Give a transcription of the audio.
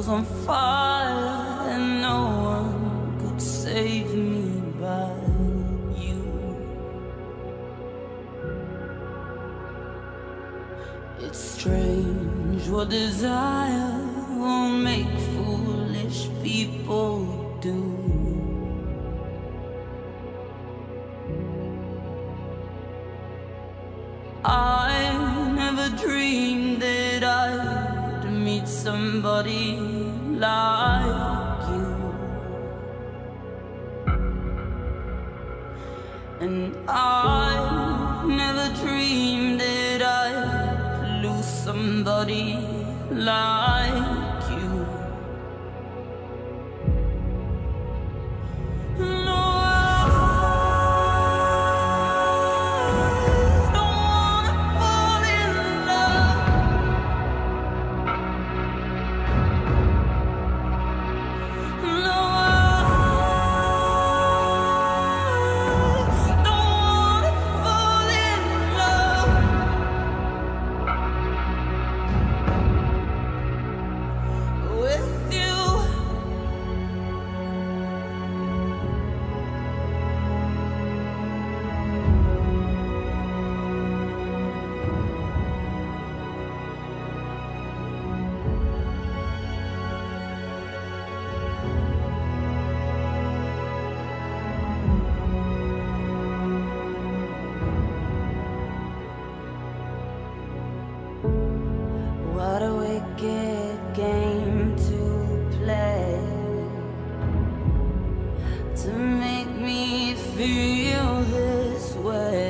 was on fire and no one could save me but you. It's strange what desire will make foolish people do. I'd somebody like you. And I never dreamed that I'd lose somebody like you. To make me feel this way.